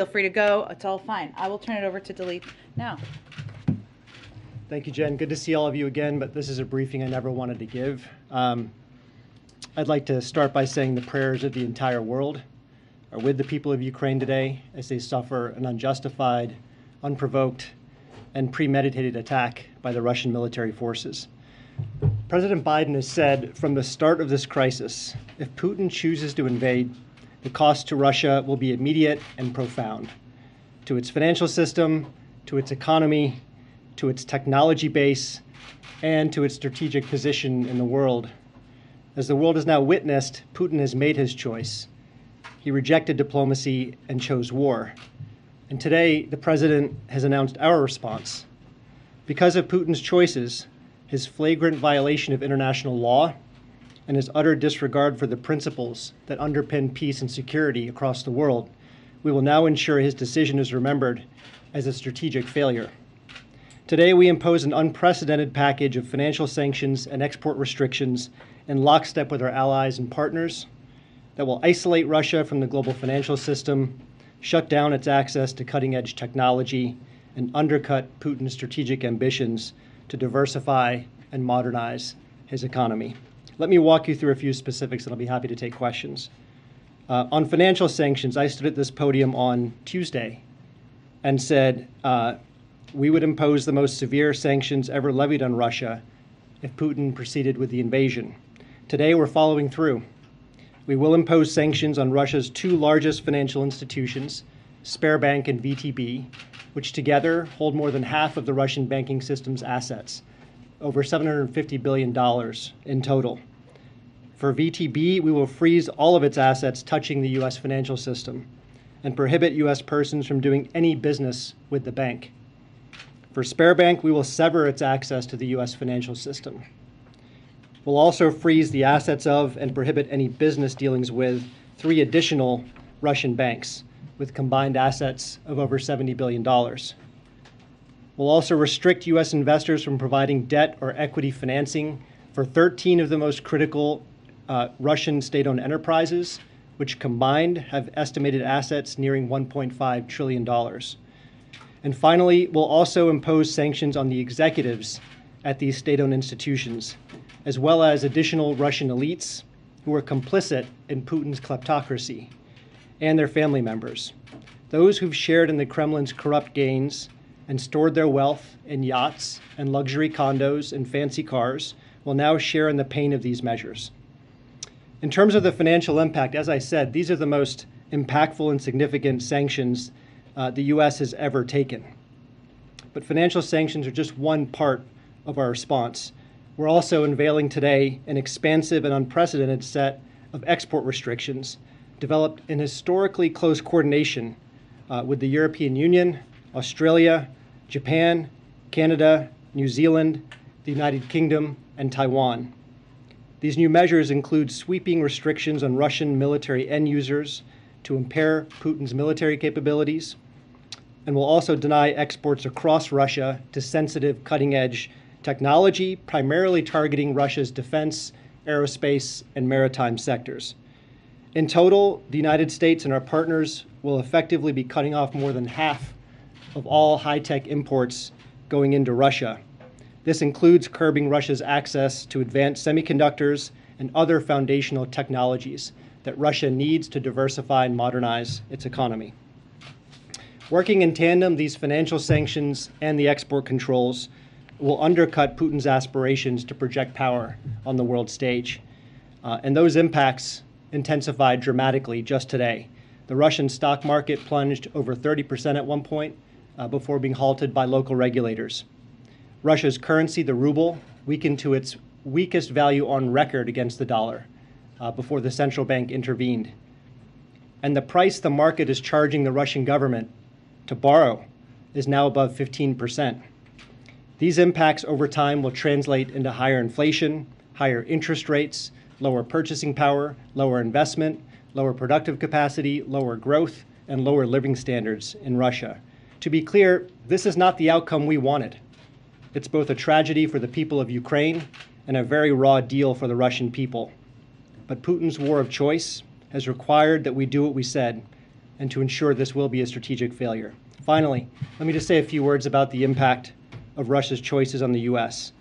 Feel free to go. It's all fine. I will turn it over to Daleep now. Thank you, Jen. Good to see all of you again, but this is a briefing I never wanted to give. Um, I'd like to start by saying the prayers of the entire world are with the people of Ukraine today as they suffer an unjustified, unprovoked, and premeditated attack by the Russian military forces. President Biden has said from the start of this crisis if Putin chooses to invade, the cost to Russia will be immediate and profound to its financial system, to its economy, to its technology base, and to its strategic position in the world. As the world has now witnessed, Putin has made his choice. He rejected diplomacy and chose war. And today, the president has announced our response. Because of Putin's choices, his flagrant violation of international law, and his utter disregard for the principles that underpin peace and security across the world, we will now ensure his decision is remembered as a strategic failure. Today, we impose an unprecedented package of financial sanctions and export restrictions in lockstep with our allies and partners that will isolate Russia from the global financial system, shut down its access to cutting edge technology, and undercut Putin's strategic ambitions to diversify and modernize his economy. Let me walk you through a few specifics, and I'll be happy to take questions. Uh, on financial sanctions, I stood at this podium on Tuesday and said uh, we would impose the most severe sanctions ever levied on Russia if Putin proceeded with the invasion. Today, we're following through. We will impose sanctions on Russia's two largest financial institutions, Sberbank and VTB, which together hold more than half of the Russian banking system's assets, over $750 billion in total. For VTB, we will freeze all of its assets touching the U.S. financial system and prohibit U.S. persons from doing any business with the bank. For Sberbank, we will sever its access to the U.S. financial system. We'll also freeze the assets of and prohibit any business dealings with three additional Russian banks with combined assets of over $70 billion. We'll also restrict U.S. investors from providing debt or equity financing for 13 of the most critical uh, Russian state owned enterprises, which combined have estimated assets nearing $1.5 trillion. And finally, we'll also impose sanctions on the executives at these state owned institutions, as well as additional Russian elites who are complicit in Putin's kleptocracy and their family members. Those who've shared in the Kremlin's corrupt gains and stored their wealth in yachts and luxury condos and fancy cars will now share in the pain of these measures. In terms of the financial impact, as I said, these are the most impactful and significant sanctions uh, the U.S. has ever taken. But financial sanctions are just one part of our response. We're also unveiling today an expansive and unprecedented set of export restrictions developed in historically close coordination uh, with the European Union, Australia, Japan, Canada, New Zealand, the United Kingdom, and Taiwan. These new measures include sweeping restrictions on Russian military end users to impair Putin's military capabilities, and will also deny exports across Russia to sensitive cutting edge technology, primarily targeting Russia's defense, aerospace, and maritime sectors. In total, the United States and our partners will effectively be cutting off more than half of all high tech imports going into Russia this includes curbing Russia's access to advanced semiconductors and other foundational technologies that Russia needs to diversify and modernize its economy. Working in tandem, these financial sanctions and the export controls will undercut Putin's aspirations to project power on the world stage. Uh, and those impacts intensified dramatically just today. The Russian stock market plunged over 30% at one point uh, before being halted by local regulators. Russia's currency, the ruble, weakened to its weakest value on record against the dollar uh, before the central bank intervened. And the price the market is charging the Russian government to borrow is now above 15%. These impacts over time will translate into higher inflation, higher interest rates, lower purchasing power, lower investment, lower productive capacity, lower growth, and lower living standards in Russia. To be clear, this is not the outcome we wanted. It's both a tragedy for the people of Ukraine and a very raw deal for the Russian people. But Putin's war of choice has required that we do what we said and to ensure this will be a strategic failure. Finally, let me just say a few words about the impact of Russia's choices on the U.S.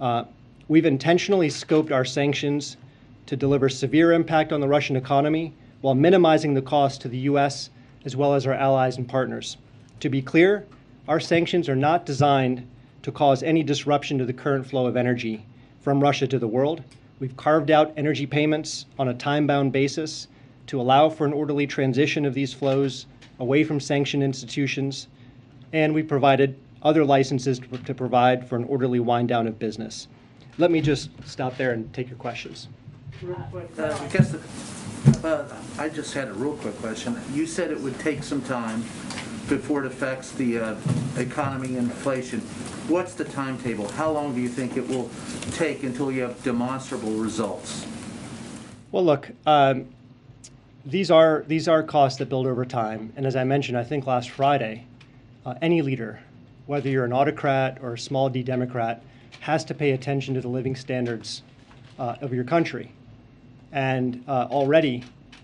Uh, we've intentionally scoped our sanctions to deliver severe impact on the Russian economy while minimizing the cost to the U.S. as well as our allies and partners. To be clear, our sanctions are not designed to cause any disruption to the current flow of energy from Russia to the world. We've carved out energy payments on a time bound basis to allow for an orderly transition of these flows away from sanctioned institutions, and we provided other licenses to, to provide for an orderly wind down of business. Let me just stop there and take your questions. Uh, I guess, I just had a real quick question. You said it would take some time before it affects the uh, economy and inflation. What's the timetable? How long do you think it will take until you have demonstrable results? Well, look, um, these are these are costs that build over time, and as I mentioned, I think last Friday, uh, any leader, whether you're an autocrat or a small D Democrat, has to pay attention to the living standards uh, of your country, and uh, already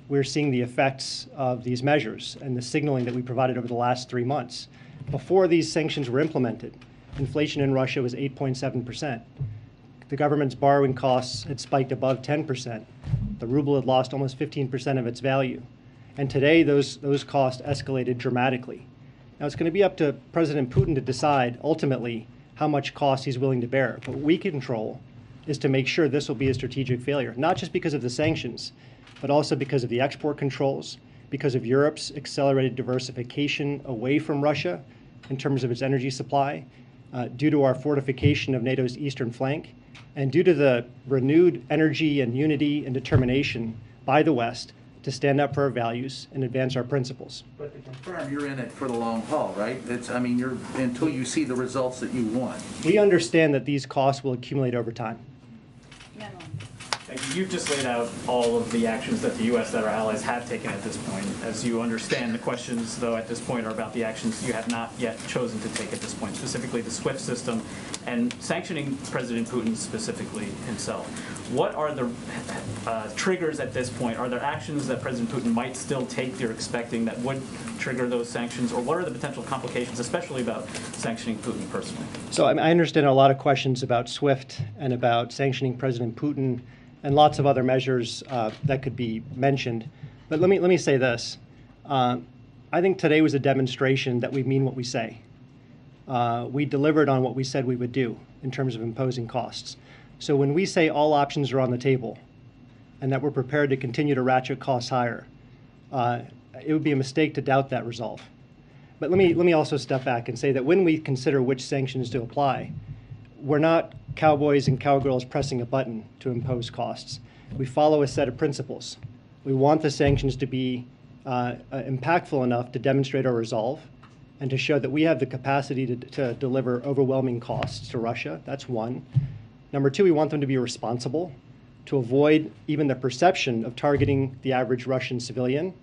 we're seeing the effects of these measures and the signaling that we provided over the last three months. Before these sanctions were implemented, inflation in Russia was 8.7 percent the government's borrowing costs had spiked above 10%. The ruble had lost almost 15% of its value. And today, those, those costs escalated dramatically. Now, it's going to be up to President Putin to decide ultimately how much cost he's willing to bear. But what we control is to make sure this will be a strategic failure, not just because of the sanctions, but also because of the export controls, because of Europe's accelerated diversification away from Russia in terms of its energy supply, uh, due to our fortification of NATO's eastern flank, and due to the renewed energy and unity and determination by the West to stand up for our values and advance our principles. But to confirm, you're in it for the long haul, right? It's, I mean, you're, until you see the results that you want. We understand that these costs will accumulate over time. Thank you. You've just laid out all of the actions that the U.S. that our allies have taken at this point. As you understand, the questions, though, at this point are about the actions you have not yet chosen to take at this point, specifically the SWIFT system and sanctioning President Putin specifically himself. What are the uh, triggers at this point? Are there actions that President Putin might still take you're expecting that would trigger those sanctions? Or what are the potential complications, especially about sanctioning Putin personally? So I, I understand a lot of questions about SWIFT and about sanctioning President Putin and lots of other measures uh, that could be mentioned. But let me let me say this: uh, I think today was a demonstration that we mean what we say. Uh, we delivered on what we said we would do in terms of imposing costs. So when we say all options are on the table, and that we're prepared to continue to ratchet costs higher, uh, it would be a mistake to doubt that resolve. But let me let me also step back and say that when we consider which sanctions to apply, we're not cowboys and cowgirls pressing a button to impose costs. We follow a set of principles. We want the sanctions to be uh, uh, impactful enough to demonstrate our resolve and to show that we have the capacity to, to deliver overwhelming costs to Russia. That's one. Number two, we want them to be responsible, to avoid even the perception of targeting the average Russian civilian,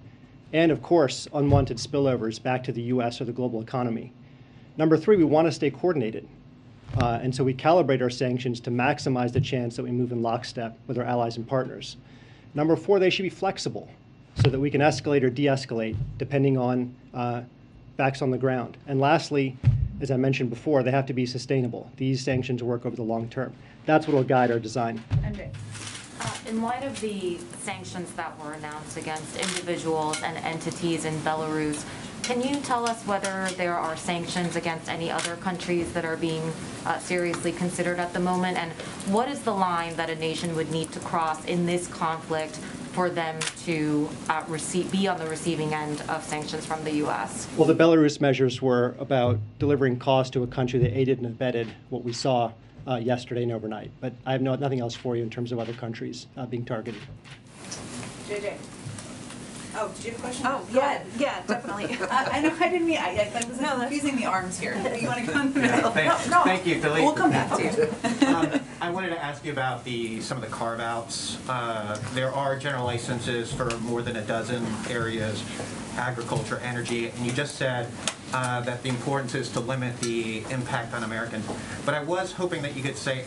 and of course, unwanted spillovers back to the US or the global economy. Number three, we want to stay coordinated. Uh, and so we calibrate our sanctions to maximize the chance that we move in lockstep with our allies and partners. Number four, they should be flexible so that we can escalate or de escalate depending on uh, facts on the ground. And lastly, as I mentioned before, they have to be sustainable. These sanctions work over the long term. That's what will guide our design. Uh, In light of the sanctions that were announced against individuals and entities in Belarus, can you tell us whether there are sanctions against any other countries that are being uh, seriously considered at the moment? And what is the line that a nation would need to cross in this conflict for them to uh, receive, be on the receiving end of sanctions from the U.S.? Well, the Belarus measures were about delivering cost to a country that aided and abetted what we saw uh, yesterday and overnight. But I have no, nothing else for you in terms of other countries uh, being targeted. JJ. Oh, did you have a question? Oh, Go yeah, ahead. yeah, definitely. I, I know, I didn't mean, I, I I was No, that's- confusing the arms here. You wanna go in the middle? Thank- No, no, thank you, Daleep. We'll come back to you. Um, I wanted to ask you about the, some of the carve-outs. Uh, There are general licenses for more than a dozen areas, agriculture, energy, and you just said uh, that the importance is to limit the impact on Americans. But I was hoping that you could say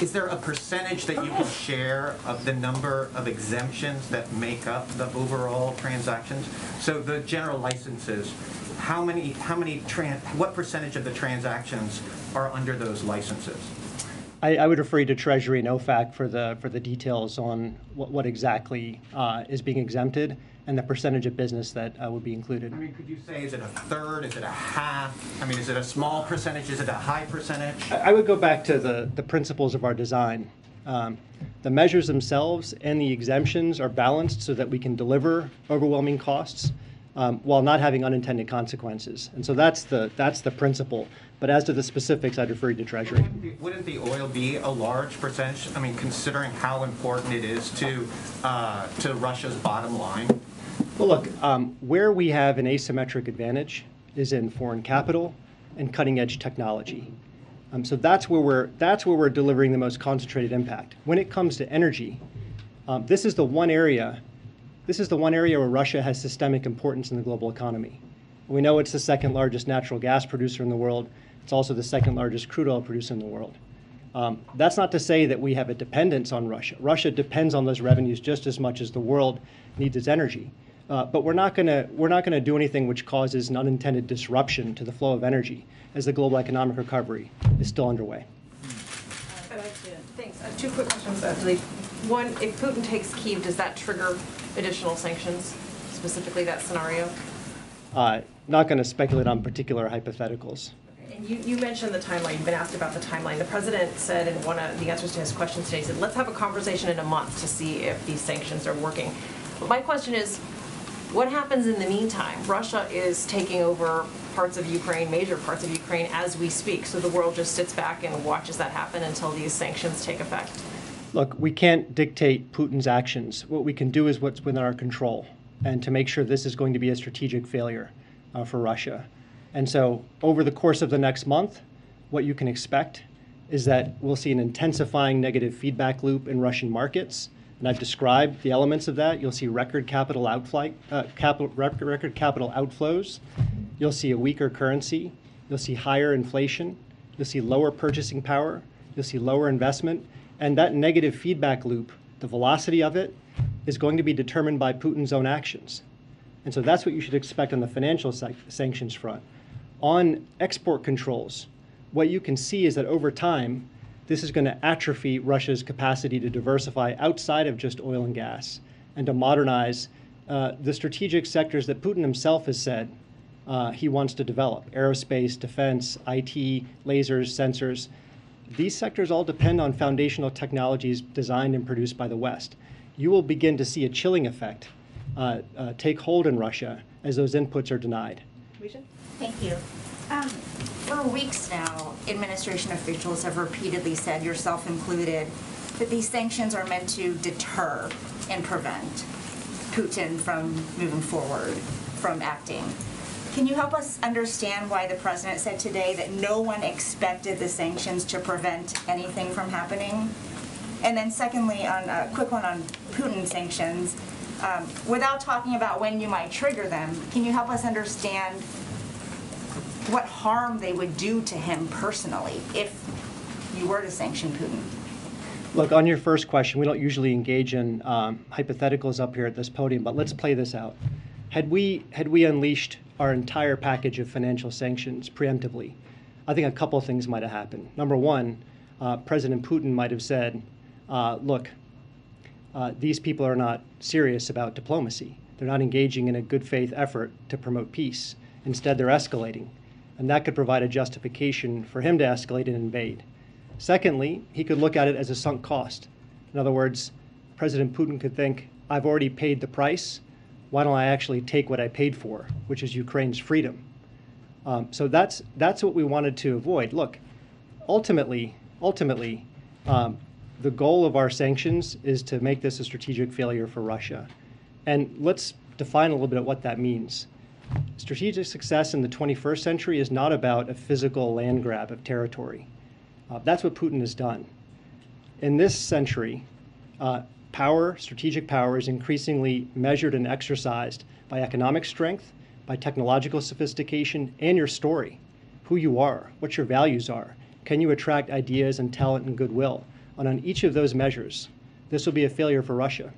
is there a percentage that you can share of the number of exemptions that make up the overall transactions? So the general licenses, how many, how many, what percentage of the transactions are under those licenses? I, I would refer you to Treasury and OFAC for the, for the details on what, what exactly uh, is being exempted and the percentage of business that uh, would be included. I mean, could you say, is it a third, is it a half? I mean, is it a small percentage, is it a high percentage? I I would go back to the, the principles of our design. Um, The measures themselves and the exemptions are balanced so that we can deliver overwhelming costs um, while not having unintended consequences. And so that's the, that's the principle. But as to the specifics, I'd refer you to Treasury. Wouldn't the- Wouldn't the oil be a large percentage? I mean, considering how important it is to, uh, to Russia's bottom line? Well, look, um, where we have an asymmetric advantage is in foreign capital and cutting-edge technology. Um, so that's where we're that's where we're delivering the most concentrated impact. When it comes to energy, um, this is the one area. This is the one area where Russia has systemic importance in the global economy. We know it's the second largest natural gas producer in the world. It's also the second largest crude oil producer in the world. Um, that's not to say that we have a dependence on Russia. Russia depends on those revenues just as much as the world needs its energy. Uh, but we're not going to we're not going to do anything which causes an unintended disruption to the flow of energy as the global economic recovery is still underway. Thanks. Uh, Two quick questions, I believe. One, if Putin takes Kiev, does that trigger additional sanctions, specifically that scenario? Uh, not going to speculate on particular hypotheticals. And you, you mentioned the timeline, you've been asked about the timeline. The president said in one of the answers to his questions today, he said, let's have a conversation in a month to see if these sanctions are working. But my question is, what happens in the meantime? Russia is taking over parts of Ukraine, major parts of Ukraine, as we speak. So the world just sits back and watches that happen until these sanctions take effect. Look, we can't dictate Putin's actions. What we can do is what's within our control, and to make sure this is going to be a strategic failure uh, for Russia. And so, over the course of the next month, what you can expect is that we'll see an intensifying negative feedback loop in Russian markets. And I've described the elements of that. You'll see record capital outflight, uh, capital, record, capital outflows. You'll see a weaker currency. You'll see higher inflation. You'll see lower purchasing power. You'll see lower investment. And that negative feedback loop, the velocity of it, is going to be determined by Putin's own actions. And so that's what you should expect on the financial sanc- sanctions front. On export controls, what you can see is that over time, this is going to atrophy Russia's capacity to diversify outside of just oil and gas and to modernize uh, the strategic sectors that Putin himself has said uh, he wants to develop aerospace, defense, IT, lasers, sensors. These sectors all depend on foundational technologies designed and produced by the West. You will begin to see a chilling effect uh, uh, take hold in Russia as those inputs are denied. Thank you. Um, For weeks now, administration officials have repeatedly said, yourself included, that these sanctions are meant to deter and prevent Putin from moving forward, from acting. Can you help us understand why the president said today that no one expected the sanctions to prevent anything from happening? And then secondly, on a quick one on Putin sanctions, um, without talking about when you might trigger them, can you help us understand what harm they would do to him personally if you were to sanction Putin? Look, on your first question, we don't usually engage in um, hypotheticals up here at this podium, but let's play this out. Had we had we unleashed our entire package of financial sanctions preemptively, I think a couple of things might have happened. Number one, uh, President Putin might have said, uh, "Look, uh, these people are not serious about diplomacy. They're not engaging in a good faith effort to promote peace. Instead, they're escalating, and that could provide a justification for him to escalate and invade." Secondly, he could look at it as a sunk cost. In other words, President Putin could think, I've already paid the price. Why don't I actually take what I paid for, which is Ukraine's freedom? Um, so that's that's what we wanted to avoid. Look, ultimately, ultimately, um, the goal of our sanctions is to make this a strategic failure for Russia. And let's define a little bit of what that means. Strategic success in the 21st century is not about a physical land grab of territory. Uh, that's what Putin has done. In this century, uh, power, strategic power, is increasingly measured and exercised by economic strength, by technological sophistication, and your story who you are, what your values are. Can you attract ideas and talent and goodwill? And on each of those measures, this will be a failure for Russia.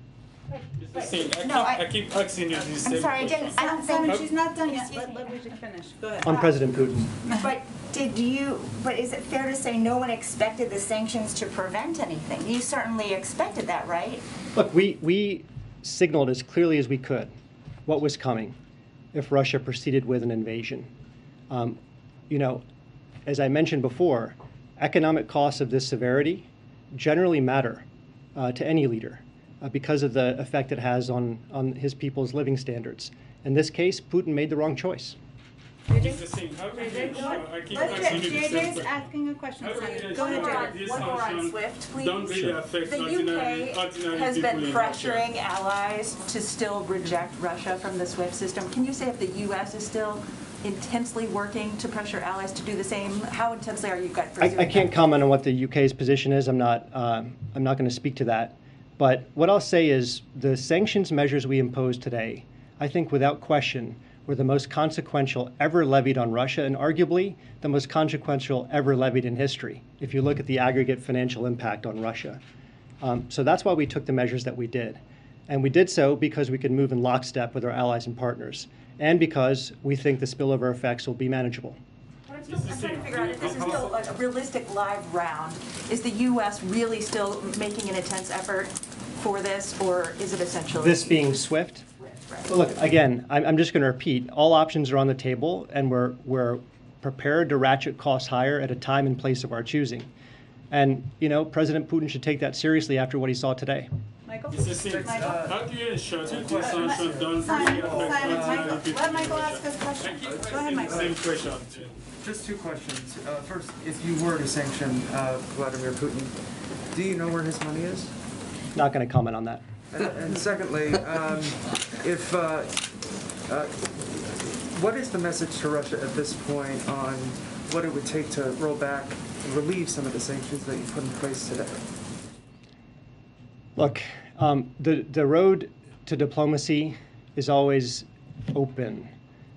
Mr. Singh, I, No, keep, I- I, keep asking you the I'm same sorry, I question. didn't, I don't Simon, think, she's not done yet. Excuse Let, me. let Bridget finish. Go ahead. On President Putin. but did you, but is it fair to say no one expected the sanctions to prevent anything? You certainly expected that, right? Look, we, we signaled as clearly as we could what was coming if Russia proceeded with an invasion. Um, you know, as I mentioned before, economic costs of this severity generally matter uh, to any leader uh, because of the effect it has on, on his people's living standards. In this case, Putin made the wrong choice. Mr. Singh, how do we ensure, I keep Let asking J- you the same JJ's asking a question, How do we Simon. ensure Go ahead, One more that on- JJ. one more on SWIFT, please. Don't really Sure. affect The ordinary, UK ordinary has been pressuring allies to still reject Russia from the SWIFT system. Can you say if the US is still intensely working to pressure allies to do the same? How intensely are you guys I, pursuing I can't comment on what the UK's position is. I'm not. Um, I'm not going to speak to that. But what I'll say is the sanctions measures we imposed today, I think without question, were the most consequential ever levied on Russia, and arguably the most consequential ever levied in history. If you look at the aggregate financial impact on Russia, um, so that's why we took the measures that we did, and we did so because we could move in lockstep with our allies and partners, and because we think the spillover effects will be manageable. But I'm still, I'm trying to figure out if this is still a realistic live round. Is the US really still making an intense effort for this, or is it essentially? This being SWIFT. Look, again, I'm, I'm just going to repeat, all options are on the table, and we're, we're prepared to ratchet costs higher at a time and place of our choosing. And, you know, President Putin should take that seriously after what he saw today. Michael? Mr. Singh, how do you ensure that these sanctions don't Simon, Simon, Michael, let Michael ask his question. Go ahead, Michael. same question. Just two questions. Uh, First, if you were to sanction uh, Vladimir Putin, do you know where his money is? Not going to comment on that. And- And secondly, um, if, uh, uh, what is the message to Russia at this point on what it would take to roll back and relieve some of the sanctions that you put in place today? Look, um, the, the road to diplomacy is always open.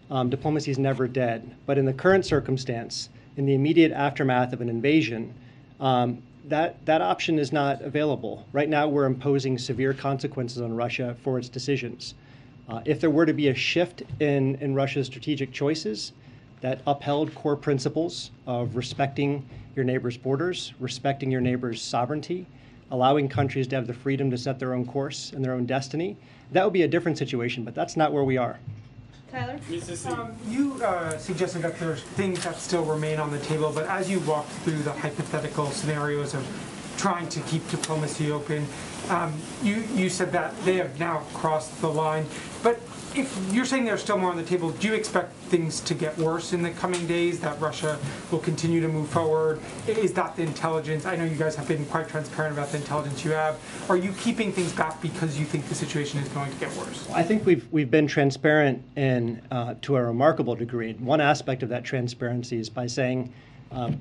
Um, diplomacy is never dead. But in the current circumstance, in the immediate aftermath of an invasion, um, that, that option is not available. Right now, we're imposing severe consequences on Russia for its decisions. Uh, if there were to be a shift in, in Russia's strategic choices that upheld core principles of respecting your neighbor's borders, respecting your neighbor's sovereignty, allowing countries to have the freedom to set their own course and their own destiny, that would be a different situation, but that's not where we are. Tyler? Mr. Um, You uh, suggested that there's things that still remain on the table, but as you walked through the hypothetical scenarios of trying to keep diplomacy open, um, you, you said that they have now crossed the line. But if you're saying there's still more on the table, do you expect things to get worse in the coming days, that Russia will continue to move forward? Is that the intelligence? I know you guys have been quite transparent about the intelligence you have. Are you keeping things back because you think the situation is going to get worse? I think we've, we've been transparent in, uh, to a remarkable degree. One aspect of that transparency is by saying um,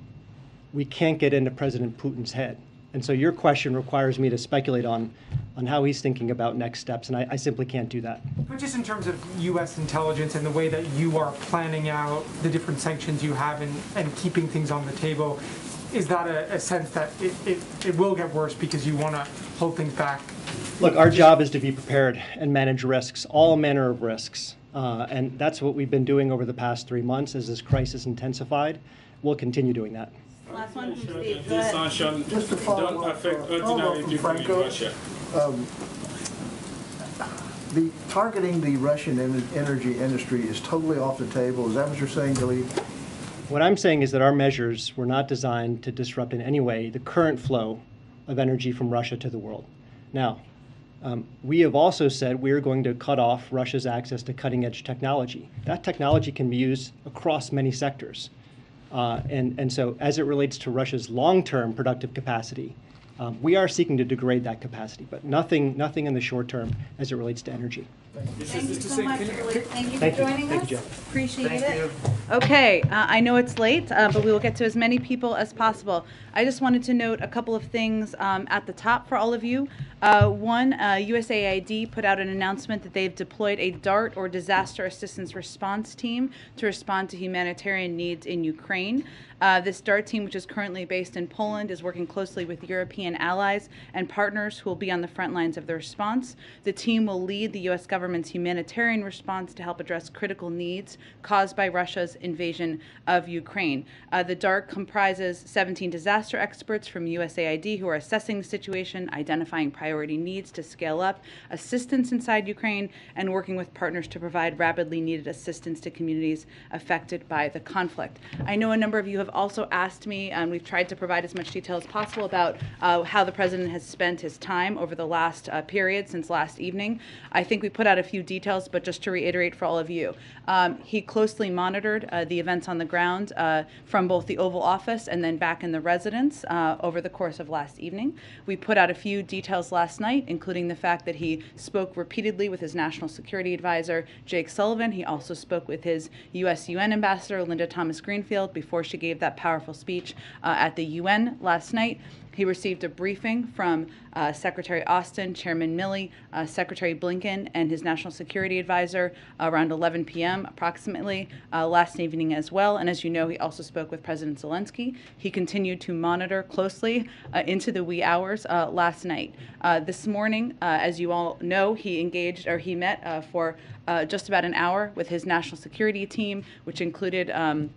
we can't get into President Putin's head. And so your question requires me to speculate on, on how he's thinking about next steps, and I, I simply can't do that. But just in terms of U.S. intelligence and the way that you are planning out the different sanctions you have and, and keeping things on the table, is that a, a sense that it, it, it will get worse because you want to hold things back? Look, our job is to be prepared and manage risks, all manner of risks. Uh, and that's what we've been doing over the past three months as this crisis intensified. We'll continue doing that. Last one from Steve. that Go ahead. Just to follow don't up, affect uh, follow up ordinary from people in Franco. Russia? The, targeting the Russian en- energy industry is totally off the table. Is that what you're saying, Daleep? What I'm saying is that our measures were not designed to disrupt in any way the current flow of energy from Russia to the world. Now, um, we have also said we are going to cut off Russia's access to cutting edge technology. That technology can be used across many sectors. Uh, and, and so, as it relates to Russia's long term productive capacity, um, we are seeking to degrade that capacity, but nothing, nothing in the short term as it relates to energy. Thank you so much, Julie. Thank you for Thank you. joining Thank us. you, Jeff. Appreciate Thank it. you. Okay, uh, I know it's late, uh, but we will get to as many people as possible. I just wanted to note a couple of things um, at the top for all of you. Uh, One, uh, USAID put out an announcement that they've deployed a DART or Disaster Assistance Response Team to respond to humanitarian needs in Ukraine. Uh, This DART team, which is currently based in Poland, is working closely with European allies and partners who will be on the front lines of the response. The team will lead the U.S. government's humanitarian response to help address critical needs caused by Russia's invasion of Ukraine. Uh, the DART comprises 17 disaster experts from USAID who are assessing the situation, identifying priority needs to scale up assistance inside Ukraine, and working with partners to provide rapidly needed assistance to communities affected by the conflict. I know a number of you have also asked me, and we've tried to provide as much detail as possible about uh, how the president has spent his time over the last uh, period since last evening. I think we put out a few details, but just to reiterate for all of you, um, he closely monitored uh, the events on the ground uh, from both the Oval Office and then back in the residence uh, over the course of last evening. We put out a few details last night, including the fact that he spoke repeatedly with his national security advisor, Jake Sullivan. He also spoke with his U.S. UN ambassador, Linda Thomas Greenfield, before she gave that powerful speech uh, at the UN last night. He received a briefing from uh, Secretary Austin, Chairman Milley, uh, Secretary Blinken, and his national security advisor around 11 p.m. approximately uh, last evening as well. And as you know, he also spoke with President Zelensky. He continued to monitor closely uh, into the wee hours uh, last night. Uh, this morning, as you all know, he engaged or he met for just about an hour with his national security team, which included. Um,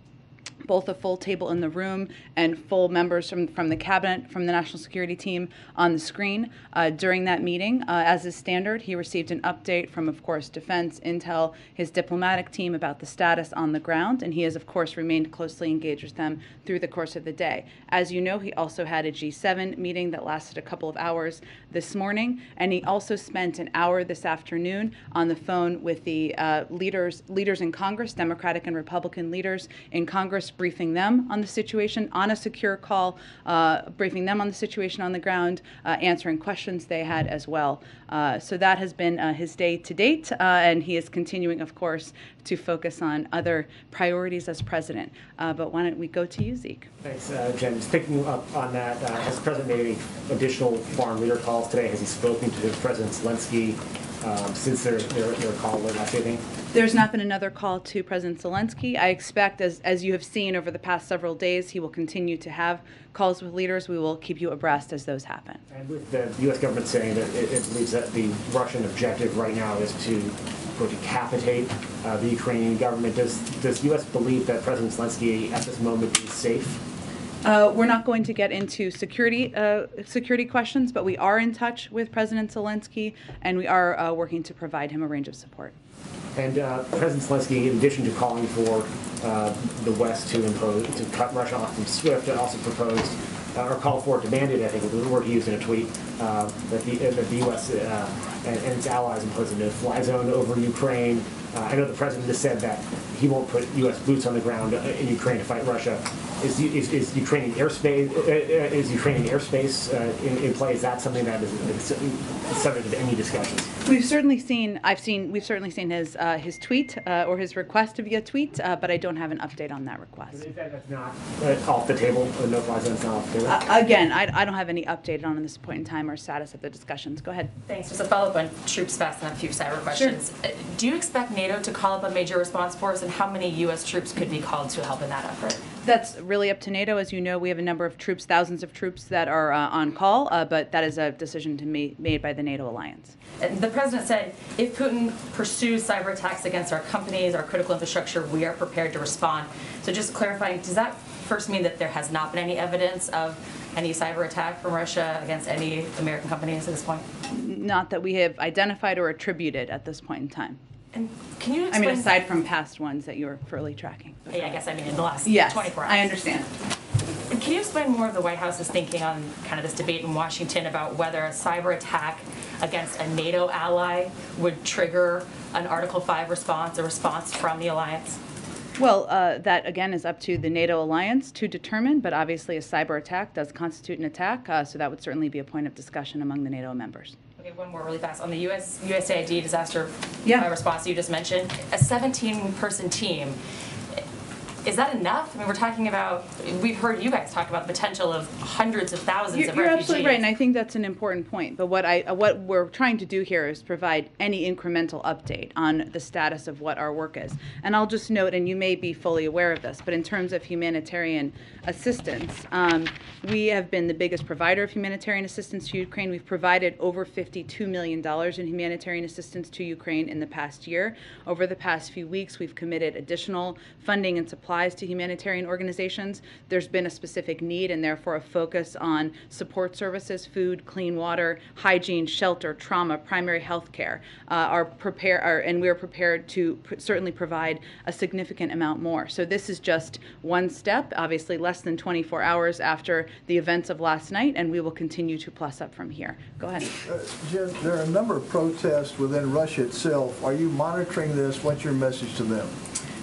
both a full table in the room and full members from, from the cabinet, from the national security team on the screen. Uh, during that meeting, uh, as is standard, he received an update from, of course, Defense, Intel, his diplomatic team about the status on the ground, and he has, of course, remained closely engaged with them through the course of the day. As you know, he also had a G7 meeting that lasted a couple of hours this morning, and he also spent an hour this afternoon on the phone with the uh, leaders leaders in Congress, Democratic and Republican leaders in Congress, briefing them on the situation on a secure call, uh, briefing them on the situation on the ground, uh, answering questions they had as well. Uh, so that has been uh, his day to date, uh, and he is continuing, of course, to focus on other priorities as president. But why don't we go to you, Zeke? Thanks, Jen. Just picking up on that, has the president made any additional foreign leader calls today? Has he spoken to President Zelensky um, since their, their, their call last evening? There's not been another call to President Zelensky. I expect, as, as you have seen over the past several days, he will continue to have calls with leaders. We will keep you abreast as those happen. And with the U.S. government saying that it, it believes that the Russian objective right now is to quote, decapitate uh, the Ukrainian government, does, does U.S. believe that President Zelensky at this moment is safe? Uh, we're not going to get into security uh, security questions, but we are in touch with President Zelensky, and we are uh, working to provide him a range of support. And uh, President Zelensky, in addition to calling for uh, the West to impose to cut Russia off from SWIFT, also proposed uh, or called for, demanded, I think, was the word he used in a tweet, that the that the U.S. And, and its allies impose a no-fly zone over Ukraine. I know the president has said that he won't put U.S. boots on the ground in Ukraine to fight Russia. Is, is, is Ukrainian airspace uh, is Ukrainian airspace uh, in, in play? Is that something that is, is subject to any discussions? We've certainly seen. I've seen. We've certainly seen his uh, his tweet uh, or his request via tweet, uh, but I don't have an update on that request. Is that that's not uh, off the table? No-fly zone's not off the table. Uh, again, I, I don't have any update on this point in time or status of the discussions. Go ahead. Thanks. Just a follow-up on troops fast and a few cyber questions. Uh, Do you expect NATO to call up a major response force, and how many U.S. troops could be called to help in that effort? That's really up to NATO. As you know, we have a number of troops, thousands of troops that are uh, on call, uh, but that is a decision to be made by the NATO alliance. The president said, if Putin pursues cyber attacks against our companies, our critical infrastructure, we are prepared to respond. So just clarifying, does that first mean that there has not been any evidence of any cyber attack from Russia against any American companies at this point? Not that we have identified or attributed at this point in time. And can you I explain? mean, aside from past ones that you're fully tracking. Yeah, I guess I mean in the last Yes, 24 hours. I understand. And Can you explain more of the White House's thinking on kind of this debate in Washington about whether a cyber attack against a NATO ally would trigger an Article 5 response, a response from the alliance? Well, uh, that again is up to the NATO alliance to determine, but obviously a cyber attack does constitute an attack, uh, so that would certainly be a point of discussion among the NATO members. Okay, one more really fast. On the US, USAID disaster Yeah. response you just mentioned, a 17-person team, is that enough? I mean, we're talking about, we've heard you guys talk about the potential of hundreds of thousands You're, of you're refugees. absolutely right, and I think that's an important point. But what I, what we're trying to do here is provide any incremental update on the status of what our work is. And I'll just note, and you may be fully aware of this, but in terms of humanitarian assistance, um, we have been the biggest provider of humanitarian assistance to Ukraine. We've provided over $52 million in humanitarian assistance to Ukraine in the past year. Over the past few weeks, we've committed additional funding and supplies to humanitarian organizations. There's been a specific need and therefore a focus on support services, food, clean water, hygiene, shelter, trauma, primary health care. Uh, are prepare, are, and we are prepared to pr- certainly provide a significant amount more. So this is just one step, obviously less than 24 hours after the events of last night, and we will continue to plus up from here. Go ahead. Uh, there are a number of protests within Russia itself. Are you monitoring this? What's your message to them?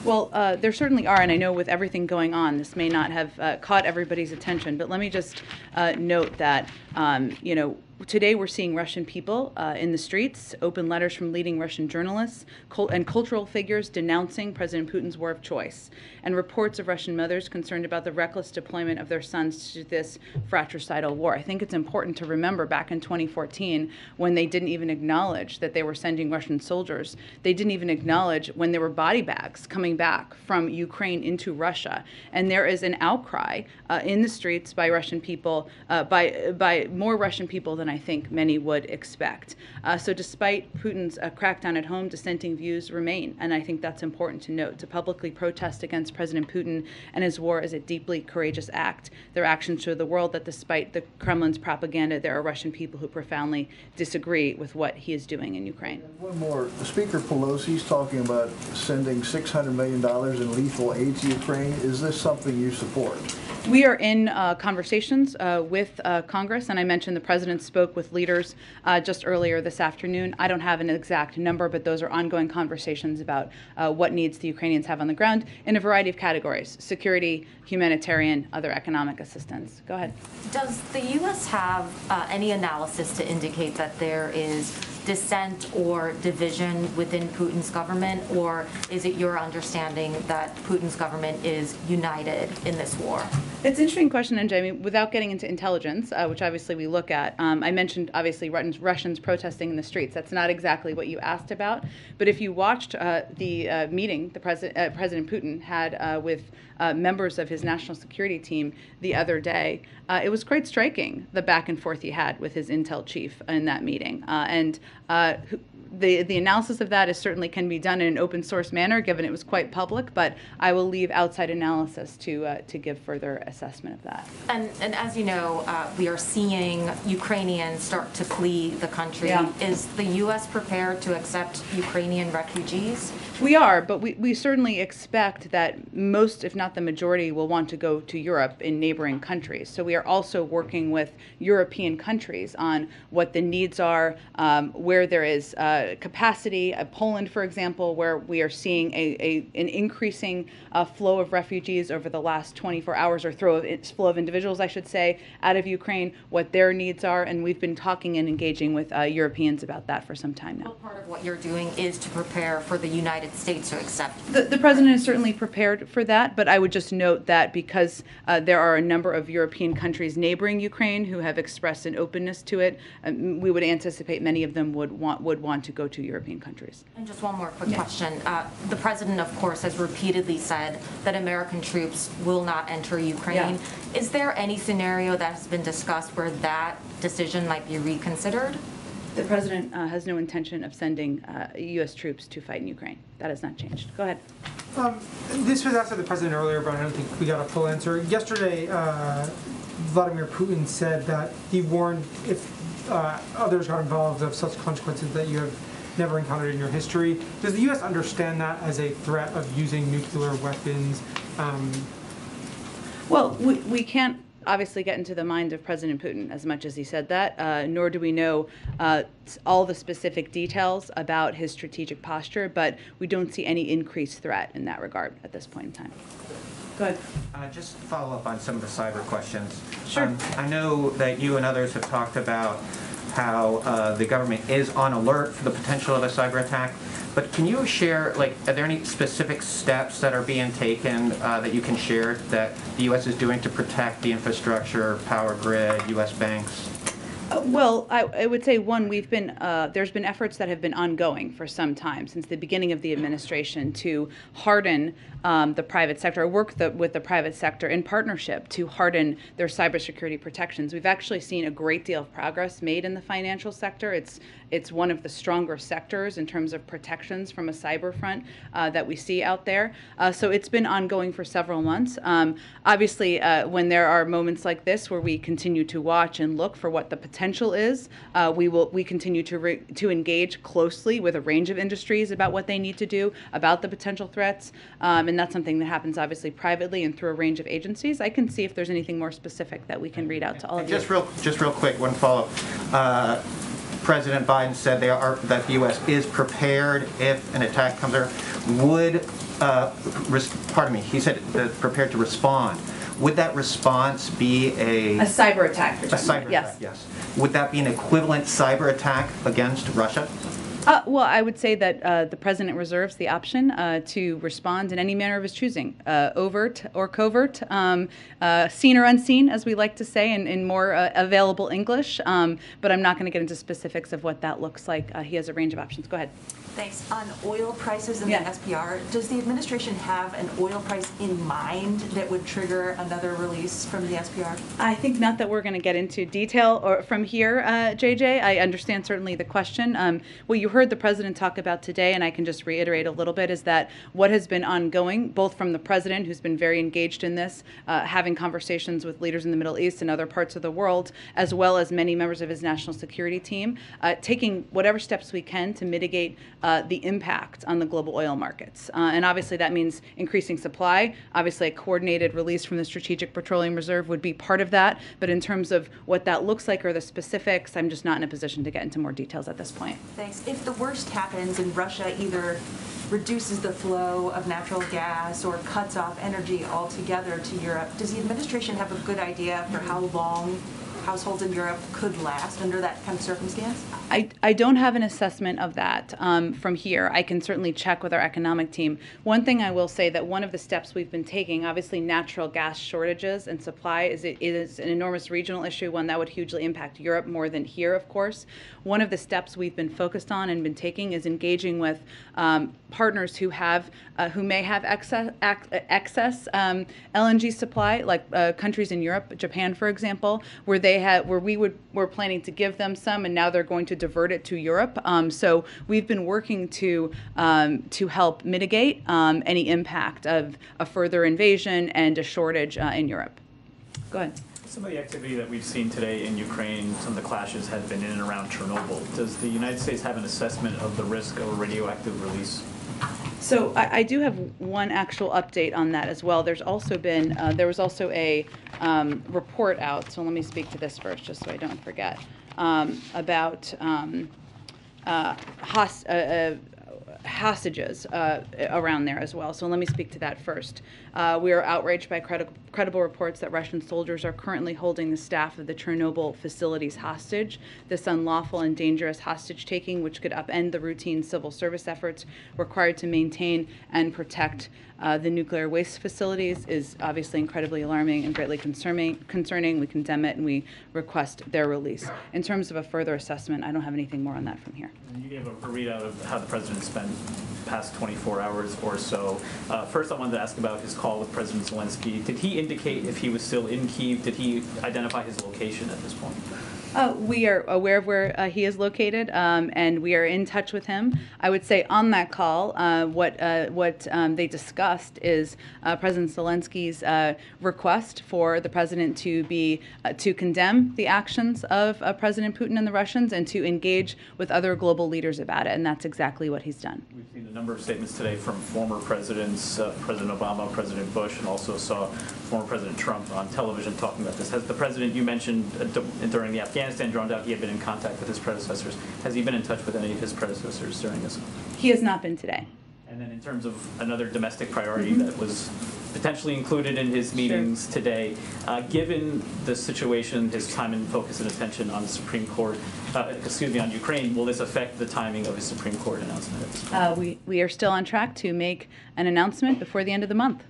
Well, uh, there certainly are, and I know with everything going on, this may not have uh, caught everybody's attention. But let me just uh, note that um, you know today we're seeing Russian people uh, in the streets, open letters from leading Russian journalists cul- and cultural figures denouncing President Putin's war of choice, and reports of Russian mothers concerned about the reckless deployment of their sons to this fratricidal war. I think it's important to remember back in 2014 when they didn't even acknowledge that they were sending Russian soldiers. They didn't even acknowledge when there were body bags coming back from Ukraine into Russia, and there is an outcry uh, in the streets by Russian people, uh, by by more Russian people than I think many would expect. Uh, so, despite Putin's uh, crackdown at home, dissenting views remain, and I think that's important to note. To publicly protest against President Putin and his war is a deeply courageous act. Their actions show the world that despite the Kremlin's propaganda, there are Russian people who profoundly disagree with what he is doing in Ukraine. One more. Speaker Pelosi's talking about sending $600 million in lethal aid to Ukraine. Is this something you support? We are in uh, conversations uh, with uh, Congress, and I mentioned the president spoke with leaders uh, just earlier this afternoon. I don't have an exact number, but those are ongoing conversations about uh, what needs the Ukrainians have on the ground in a variety of categories security, humanitarian, other economic assistance. Go ahead. Does the U.S. have uh, any analysis to indicate that there is dissent or division within Putin's government, or is it your understanding that Putin's government is united in this war? It's an interesting question, and Jamie, without getting into intelligence, uh, which obviously we look at, um, I mentioned obviously Russians, protesting in the streets. That's not exactly what you asked about. But if you watched uh, the uh, meeting the President, uh, President Putin had uh, with uh, members of his national security team the other day, it was quite striking the back and forth he had with his intel chief in that meeting. And uh, the, the analysis of that is certainly can be done in an open source manner, given it was quite public. But I will leave outside analysis to uh, to give further assessment of that. And, and as you know, uh, we are seeing Ukrainians start to flee the country. Yeah. Is the U.S. prepared to accept Ukrainian refugees? We are, but we, we certainly expect that most, if not the majority, will want to go to Europe in neighboring countries. So we are also working with European countries on what the needs are, um, where there is uh, capacity. Uh, Poland, for example, where we are seeing a, a an increasing uh, flow of refugees over the last 24 hours, or throw of, flow of individuals, I should say, out of Ukraine, what their needs are, and we've been talking and engaging with uh, Europeans about that for some time now. Part of what you're doing is to prepare for the United States to accept. The, the president is certainly prepared for that, but I would just note that because uh, there are a number of European countries neighboring Ukraine who have expressed an openness to it, um, we would anticipate many of them would want would want to go to European countries. And just one more quick question. Uh, The president, of course, has repeatedly said that American troops will not enter Ukraine. Is there any scenario that has been discussed where that decision might be reconsidered? The president uh, has no intention of sending uh, U.S. troops to fight in Ukraine. That has not changed. Go ahead. Um, this was asked of the president earlier, but I don't think we got a full answer. Yesterday, uh, Vladimir Putin said that he warned if uh, others are involved of such consequences that you have never encountered in your history. Does the U.S. understand that as a threat of using nuclear weapons? Um, Well, we, we can't obviously get into the mind of President Putin as much as he said that, uh, nor do we know uh, all the specific details about his strategic posture, but we don't see any increased threat in that regard at this point in time. Go ahead. Uh, Just follow up on some of the cyber questions. Sure. Um, I know that you and others have talked about how uh, the government is on alert for the potential of a cyber attack. But can you share, like, are there any specific steps that are being taken uh, that you can share that the U.S. is doing to protect the infrastructure, power grid, U.S. banks? Uh, Well, I, I would say, one, we've been, uh, there's been efforts that have been ongoing for some time, since the beginning of the administration, to harden um, the private sector, or work the, with the private sector in partnership to harden their cybersecurity protections. We've actually seen a great deal of progress made in the financial sector. It's, it's one of the stronger sectors in terms of protections from a cyber front uh, that we see out there. Uh, so it's been ongoing for several months. Um, obviously, uh, when there are moments like this where we continue to watch and look for what the potential is, uh, we will we continue to re- to engage closely with a range of industries about what they need to do about the potential threats, um, and that's something that happens obviously privately and through a range of agencies. I can see if there's anything more specific that we can read out to all of you. Just real, just real quick, one follow-up. Uh, President Biden said they are, that the U.S. is prepared if an attack comes there. Would, uh, pardon me, he said prepared to respond. Would that response be a? A cyber attack, A cyber yes. attack, yes. Would that be an equivalent cyber attack against Russia? Uh, well, I would say that uh, the president reserves the option uh, to respond in any manner of his choosing, uh, overt or covert, um, uh, seen or unseen, as we like to say in, in more uh, available English. Um, but I'm not going to get into specifics of what that looks like. Uh, he has a range of options. Go ahead. Thanks. On oil prices and Yeah. the SPR, does the administration have an oil price in mind that would trigger another release from the SPR? I think not that we're going to get into detail or from here, uh, JJ. I understand certainly the question. Um, you heard the president talk about today, and I can just reiterate a little bit, is that what has been ongoing, both from the president, who's been very engaged in this, uh, having conversations with leaders in the Middle East and other parts of the world, as well as many members of his national security team, uh, taking whatever steps we can to mitigate uh, the impact on the global oil markets. Uh, and obviously, that means increasing supply. Obviously, a coordinated release from the Strategic Petroleum Reserve would be part of that. But in terms of what that looks like or the specifics, I'm just not in a position to get into more details at this point. Thanks. If the worst happens and Russia either reduces the flow of natural gas or cuts off energy altogether to Europe, does the administration have a good idea for how long households in Europe could last under that kind of circumstance? I, I don't have an assessment of that um, from here. I can certainly check with our economic team. One thing I will say that one of the steps we've been taking, obviously, natural gas shortages and supply is it is an enormous regional issue, one that would hugely impact Europe more than here, of course. One of the steps we've been focused on and been taking is engaging with um, partners who have uh, who may have excess excess um, LNG supply, like uh, countries in Europe, Japan, for example, where they had where we would were planning to give them some, and now they're going to divert it to Europe. Um, so we've been working to um, to help mitigate um, any impact of a further invasion and a shortage uh, in Europe. Go ahead. Some of the activity that we've seen today in Ukraine, some of the clashes have been in and around Chernobyl. Does the United States have an assessment of the risk of a radioactive release? So I, I do have one actual update on that as well. There's also been, uh, there was also a um, report out, so let me speak to this first, just so I don't forget, um, about um, uh, host, uh, uh, hostages uh, around there as well. So let me speak to that first. Uh, we are outraged by credi- credible reports that Russian soldiers are currently holding the staff of the Chernobyl facilities hostage. This unlawful and dangerous hostage taking, which could upend the routine civil service efforts required to maintain and protect uh, the nuclear waste facilities, is obviously incredibly alarming and greatly concerning. Concerning, we condemn it and we request their release. In terms of a further assessment, I don't have anything more on that from here. You gave a readout of how the president spent past 24 hours or so. Uh, First, I wanted to ask about his call with President Zelensky. Did he indicate if he was still in Kiev? Did he identify his location at this point? Uh, we are aware of where uh, he is located, um, and we are in touch with him. I would say on that call, uh, what uh, what um, they discussed is uh, President Zelensky's uh, request for the president to be to condemn the actions of President Putin and the Russians, and to engage with other global leaders about it. And that's exactly what he's done. We've seen a number of statements today from former presidents, President Obama, President Bush, and also saw former President Trump on television talking about this. Has the president, you mentioned during the Afghanistan drawdown, he had been in contact with his predecessors. Has he been in touch with any of his predecessors during this? He has not been today. And then in terms of another domestic priority Mhm. that was potentially included in his meetings today. Uh, Given the situation, his time and focus and attention on the Supreme Court, uh, excuse me, on Ukraine, will this affect the timing of his Supreme Court announcement at this point? Uh, we, we are still on track to make an announcement before the end of the month.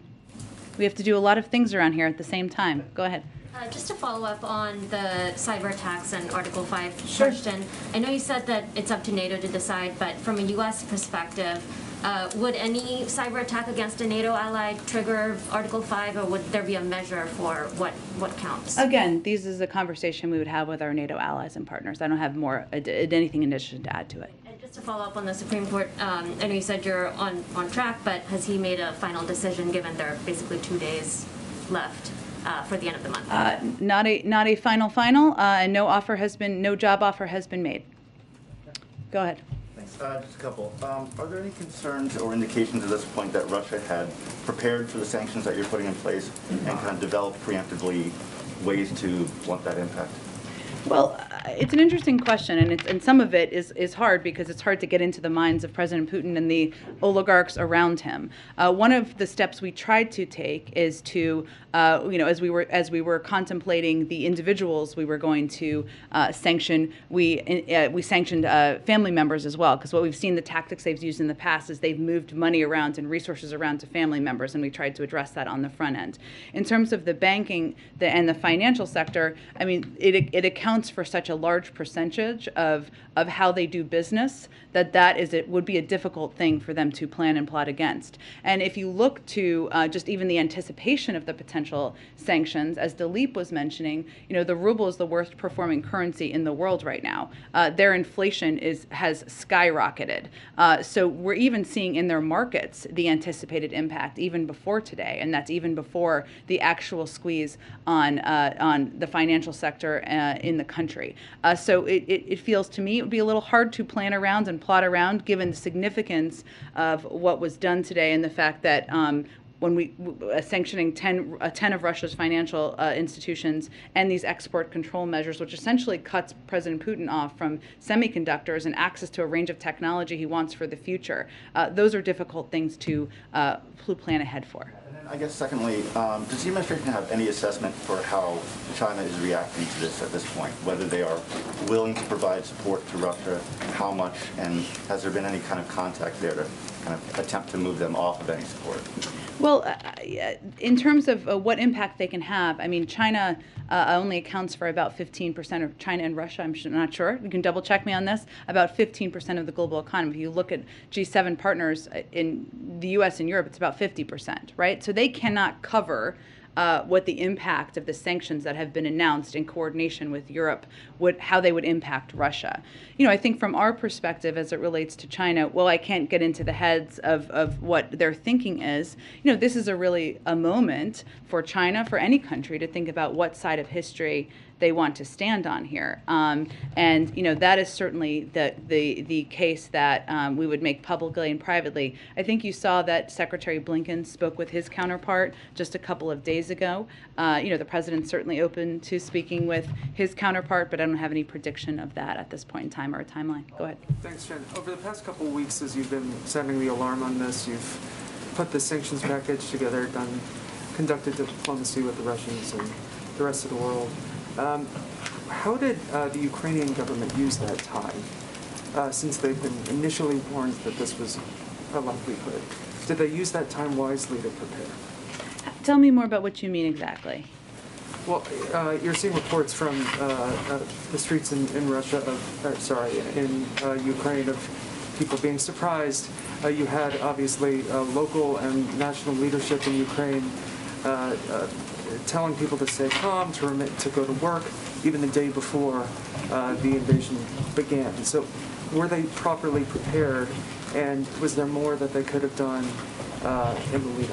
We have to do a lot of things around here at the same time. Go ahead. Uh, just to follow up on the cyber attacks and Article 5 question, I know you said that it's up to NATO to decide, but from a U.S. perspective, uh, would any cyber attack against a NATO ally trigger Article 5, or would there be a measure for what, what counts? Again, this is a conversation we would have with our NATO allies and partners. I don't have more, ad- anything in addition to add to it. And just to follow up on the Supreme Court, um, I know you said you're on, on track, but has he made a final decision, given there are basically two days left uh, for the end of the month? Uh, Not a, not a final, final, uh, and no offer has been, no job offer has been made. Go ahead. Thanks. Uh, Just a couple. Um, Are there any concerns or indications at this point that Russia had prepared for the sanctions that you're putting in place and kind of developed preemptively ways to blunt that impact? Well, uh, it's an interesting question, and it's and some of it is is hard because it's hard to get into the minds of President Putin and the oligarchs around him. Uh, one of the steps we tried to take is to, uh, you know, as we were as we were contemplating the individuals we were going to uh, sanction, we uh, we sanctioned uh, family members as well, because what we've seen the tactics they've used in the past is they've moved money around and resources around to family members, and we tried to address that on the front end. In terms of the banking the, and the financial sector, I mean, it it accounts for such a large percentage of of how they do business that that is it would be a difficult thing for them to plan and plot against. And if you look to uh, just even the anticipation of the potential sanctions, as Daleep was mentioning, you know the ruble is the worst performing currency in the world right now. Uh, their inflation is has skyrocketed. Uh, so we're even seeing in their markets the anticipated impact even before today, and that's even before the actual squeeze on uh, on the financial sector uh, in the country. Uh, so it, it, it feels to me would be a little hard to plan around and plot around given the significance of what was done today and the fact that um, when we uh, sanctioning 10, uh, 10 of Russia's financial uh, institutions and these export control measures, which essentially cuts President Putin off from semiconductors and access to a range of technology he wants for the future. Uh, those are difficult things to, uh, plan ahead for. I guess secondly, um, does the administration have any assessment for how China is reacting to this at this point? Whether they are willing to provide support to Russia, how much, and has there been any kind of contact there to kind of attempt to move them off of any support? Well, uh, uh, in terms of uh, what impact they can have, I mean, China uh, only accounts for about 15% of China and Russia. I'm not sure. You can double check me on this. About 15% of the global economy. If you look at G7 partners uh, in the U.S. and Europe, it's about 50%, right? So they cannot cover. Uh, what the impact of the sanctions that have been announced in coordination with Europe would, how they would impact Russia. You know, I think from our perspective as it relates to China, well, I can't get into the heads of, of what their thinking is. You know, this is a really a moment for China, for any country, to think about what side of history they want to stand on here. Um, and you know that is certainly the the the case that um, we would make publicly and privately. I think you saw that Secretary Blinken spoke with his counterpart just a couple of days ago. Uh, you know the president's certainly open to speaking with his counterpart, but I don't have any prediction of that at this point in time or a timeline. Go ahead. Thanks, Jen. Over the past couple of weeks, as you've been sounding the alarm on this, you've put the sanctions package together, done, conducted diplomacy with the Russians and the rest of the world. Um, how did uh, the Ukrainian government use that time, uh, since they've been initially warned that this was a likelihood? Did they use that time wisely to prepare? Tell me more about what you mean exactly. Well, uh, you're seeing reports from uh, uh, the streets in, in Russia of, uh, sorry, in uh, Ukraine of people being surprised. Uh, you had obviously uh, local and national leadership in Ukraine uh, uh, telling people to stay calm, to remit, to go to work, even the day before uh, the invasion began. So, were they properly prepared, and was there more that they could have done uh, in up?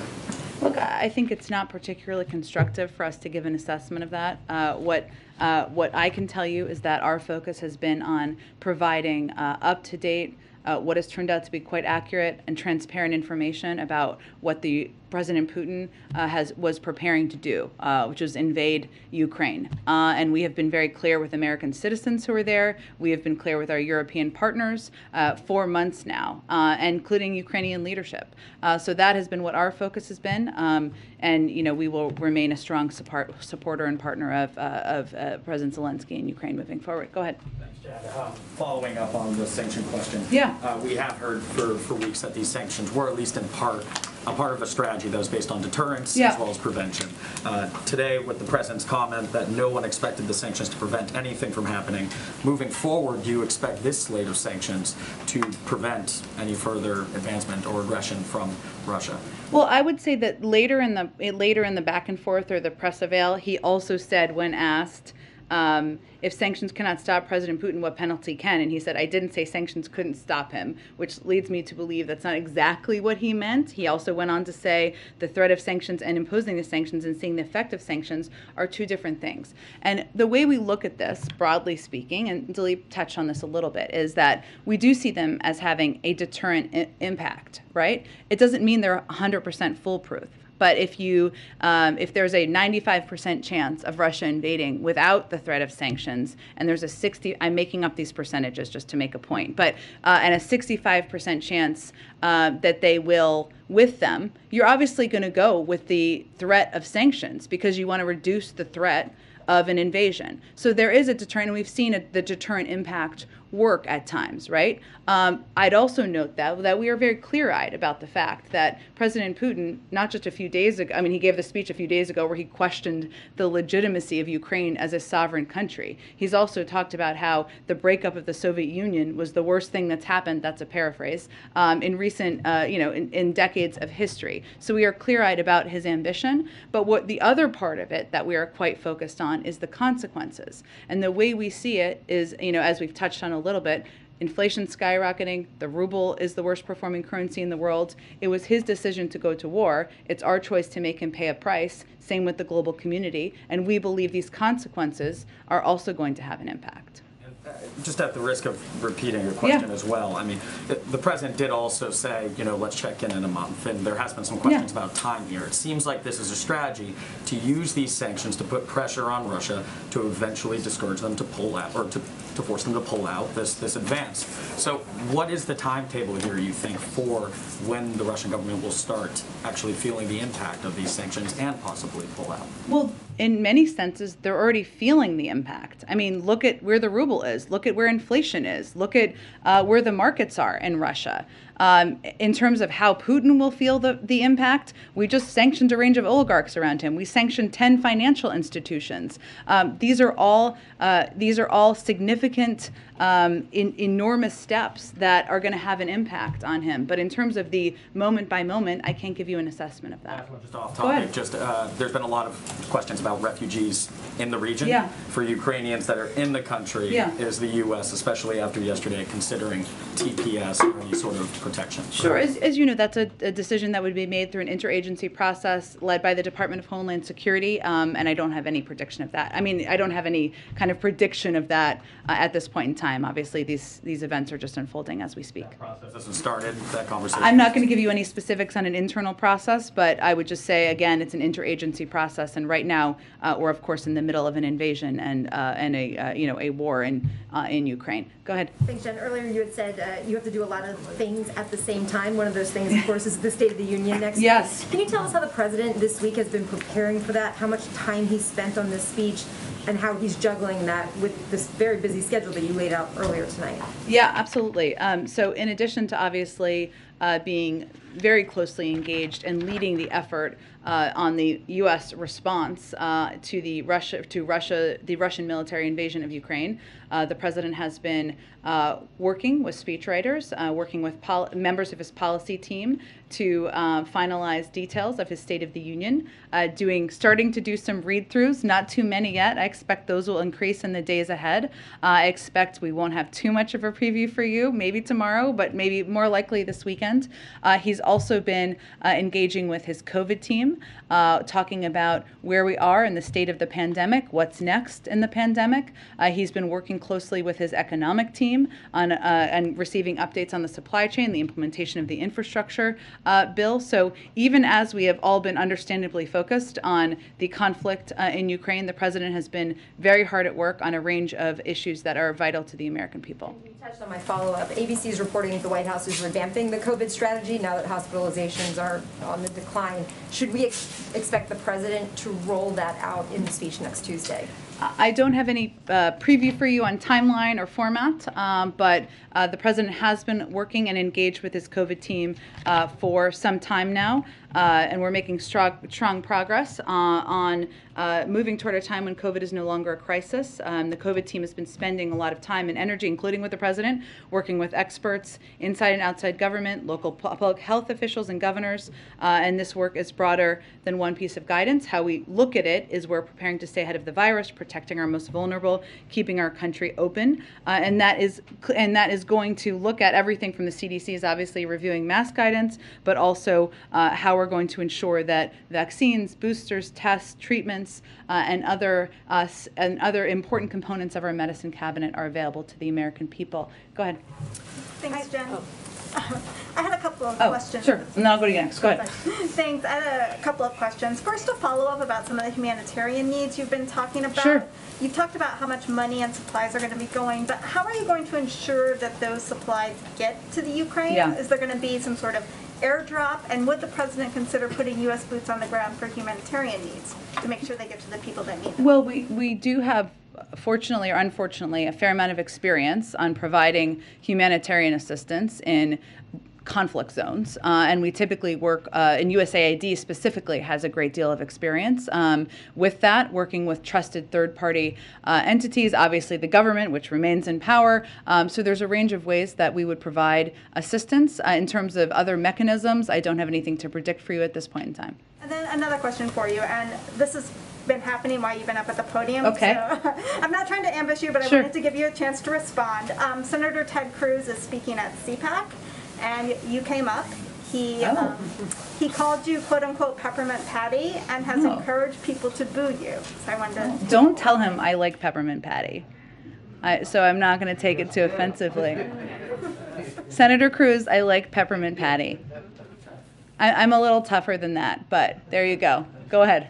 Look, I think it's not particularly constructive for us to give an assessment of that. Uh, what uh, what I can tell you is that our focus has been on providing uh, up to date. Uh, what has turned out to be quite accurate and transparent information about what the President Putin uh, has was preparing to do, uh, which was invade Ukraine. Uh, and we have been very clear with American citizens who are there. We have been clear with our European partners uh, for months now, uh, including Ukrainian leadership. Uh, so that has been what our focus has been. Um, and you know we will remain a strong support, supporter and partner of, uh, of uh, President Zelensky in Ukraine moving forward. Go ahead. Thanks, Um, Following up on the sanction question. Yeah. uh, We have heard for, for weeks that these sanctions were at least in part, a part of a strategy that was based on deterrence Yeah. as well as prevention. Uh, Today, with the president's comment that no one expected the sanctions to prevent anything from happening, moving forward, do you expect this slate of sanctions to prevent any further advancement or aggression from Russia? Well, I would say that later in the later in the back and forth or the press avail, he also said when asked um, if sanctions cannot stop President Putin, what penalty can? And he said, I didn't say sanctions couldn't stop him, which leads me to believe that's not exactly what he meant. He also went on to say the threat of sanctions and imposing the sanctions and seeing the effect of sanctions are two different things. And the way we look at this, broadly speaking, and Daleep touched on this a little bit, is that we do see them as having a deterrent I- impact, right? It doesn't mean they're 100% foolproof. But if you, um, if there's a 95% chance of Russia invading without the threat of sanctions, and there's a 60, I'm making up these percentages just to make a point, but uh, and a 65% chance uh, that they will with them, you're obviously going to go with the threat of sanctions because you want to reduce the threat of an invasion. So there is a deterrent, and we've seen a, the deterrent impact work at times, right? Um, I'd also note that that we are very clear-eyed about the fact that President Putin, not just a few days ago, I mean, he gave the speech a few days ago where he questioned the legitimacy of Ukraine as a sovereign country. He's also talked about how the breakup of the Soviet Union was the worst thing that's happened. That's a paraphrase um, in recent, uh, you know, in, in decades of history. So we are clear-eyed about his ambition. But what the other part of it that we are quite focused on is the consequences. And the way we see it is, you know, as we've touched on a little bit, inflation skyrocketing, the ruble is the worst performing currency in the world. It was his decision to go to war. It's our choice to make him pay a price. Same with the global community. And we believe these consequences are also going to have an impact. Uh, just at the risk of repeating your question as well, I mean, the- president did also say, you know, let's check in in a month, and there has been some questions about time here. It seems like this is a strategy to use these sanctions to put pressure on Russia to eventually discourage them to pull out, or to, to force them to pull out this, this advance. So what is the timetable here, you think, for when the Russian government will start actually feeling the impact of these sanctions and possibly pull out? Well, in many senses, they're already feeling the impact. I mean, look at where the ruble is. Look at where inflation is. Look at uh, where the markets are in Russia. Um, in terms of how Putin will feel the, the impact, we just sanctioned a range of oligarchs around him. We sanctioned 10 financial institutions. Um, these are all uh, these are all significant, um, in, enormous steps that are going to have an impact on him. But in terms of the moment by moment, I can't give you an assessment of that. Just off topic, just, uh, there's been a lot of questions about refugees in the region. Yeah. For Ukrainians that are in the country. Yeah. Is the U.S., especially after yesterday, considering TPS or any sort of protection? Sure. As, as you know, that's a, a decision that would be made through an interagency process led by the Department of Homeland Security, um, and I don't have any prediction of that. I mean, I don't have any kind of prediction of that uh, at this point in time. Obviously, these these events are just unfolding as we speak. Process hasn't started, that conversation? I'm not going to give you any specifics on an internal process, but I would just say again, it's an interagency process, and right now uh, we're of course in the middle of an invasion and uh, and a uh, you know a war in uh, in Ukraine. Go ahead. Thanks, Jen. Earlier you had said uh, you have to do a lot of things at the same time. One of those things, of course, is the State of the Union next week. Yes. Can you tell us how the president this week has been preparing for that? How much time he spent on this speech, and how he's juggling that with this very busy schedule that you laid out earlier tonight? Yeah, absolutely. Um, so, in addition to obviously uh, being very closely engaged and leading the effort uh, on the U.S. response uh, to the Russia to Russia the Russian military invasion of Ukraine, uh, the president has been uh, working with speechwriters, uh, working with members of his policy team to finalize details of his State of the Union. Doing starting to do some read-throughs, not too many yet. I expect those will increase in the days ahead. I expect we won't have too much of a preview for you, maybe tomorrow, but maybe more likely this weekend. Weekend. Uh, he's also been uh, engaging with his COVID team, uh, talking about where we are in the state of the pandemic, what's next in the pandemic. Uh, he's been working closely with his economic team on uh, and receiving updates on the supply chain, the implementation of the infrastructure bill. So even as we have all been understandably focused on the conflict in Ukraine, the president has been very hard at work on a range of issues that are vital to the American people. You touched on my follow-up. ABC is reporting that the White House is revamping the COVID strategy now that hospitalizations are on the decline. Should we ex- expect the president to roll that out in the speech next Tuesday? I don't have any uh, preview for you on timeline or format, um, but uh, the president has been working and engaged with his COVID team uh, for some time now, uh, and we're making strong, strong progress uh, on uh, moving toward a time when COVID is no longer a crisis. Um, the COVID team has been spending a lot of time and energy, including with the president, working with experts inside and outside government, local public health officials, and governors. And this work is broader than one piece of guidance. How we look at it is we're preparing to stay ahead of the virus, protecting our most vulnerable, keeping our country open, uh, and that is and that is going to look at everything from the CDC is obviously reviewing mask guidance, but also uh, how we're going to ensure that vaccines, boosters, tests, treatments, uh, and other uh, and other important components of our medicine cabinet are available to the American people. Go ahead. Thanks, Jen. I had a couple of Oh, questions. sure. And then I'll go to you next. Go ahead. Thanks. I had a couple of questions. First, a follow-up about some of the humanitarian needs you've been talking about. Sure. You've talked about how much money and supplies are going to be going, but how are you going to ensure that those supplies get to the Ukraine? Yeah. Is there going to be some sort of airdrop? And would the president consider putting U.S. boots on the ground for humanitarian needs to make sure they get to the people that need them? Well, we, we do have, fortunately or unfortunately, a fair amount of experience on providing humanitarian assistance in conflict zones. Uh, and we typically work, uh, and USAID specifically has a great deal of experience um, with that, working with trusted third party uh, entities, obviously the government, which remains in power. Um, so there's a range of ways that we would provide assistance. Uh, in terms of other mechanisms, I don't have anything to predict for you at this point in time. And then another question for you, and this has been happening while you've been up at the podium. Okay. So I'm not trying to ambush you, but I Sure. wanted to give you a chance to respond. Um, Senator Ted Cruz is speaking at CPAC, and you came up. He Oh. um, he called you "quote unquote" peppermint patty, and has Oh. encouraged people to boo you. So I wanted to. Don't tell him I like peppermint patty. I, so I'm not going to take it too offensively. Senator Cruz, I like peppermint patty. I, I'm a little tougher than that, but there you go. Go ahead.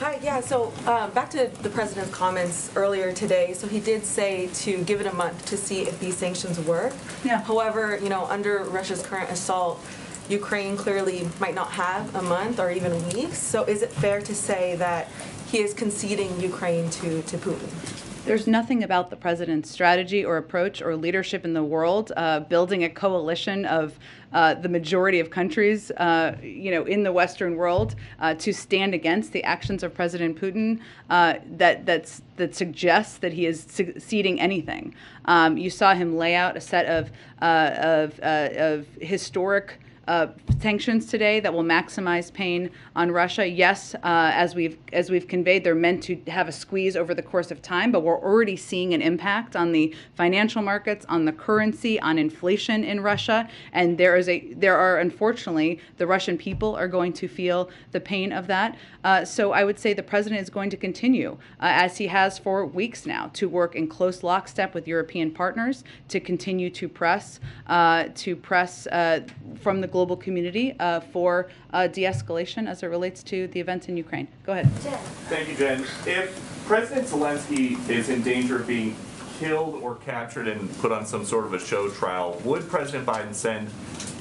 Hi, yeah, so um, back to the president's comments earlier today. So he did say to give it a month to see if these sanctions work. Yeah. However, you know, under Russia's current assault, Ukraine clearly might not have a month or even weeks. So is it fair to say that he is conceding Ukraine to, to Putin? There's nothing about the president's strategy or approach or leadership in the world, uh, building a coalition of uh, the majority of countries, uh, you know, in the Western world uh, to stand against the actions of President Putin uh, that that's, that suggests that he is ceding anything. Um, you saw him lay out a set of uh, of, of historic uh, sanctions today that will maximize pain on Russia. Yes, uh, as we've as we've conveyed, they're meant to have a squeeze over the course of time, but we're already seeing an impact on the financial markets, on the currency, on inflation in Russia, and there is a there are unfortunately the Russian people are going to feel the pain of that. Uh, so I would say the president is going to continue, uh, as he has for weeks now, to work in close lockstep with European partners to continue to press uh, to press uh, from the global community uh, for uh, de-escalation as it relates to the events in Ukraine. Go ahead. Jen. Thank you, Jen. If President Zelensky is in danger of being killed or captured and put on some sort of a show trial, would President Biden send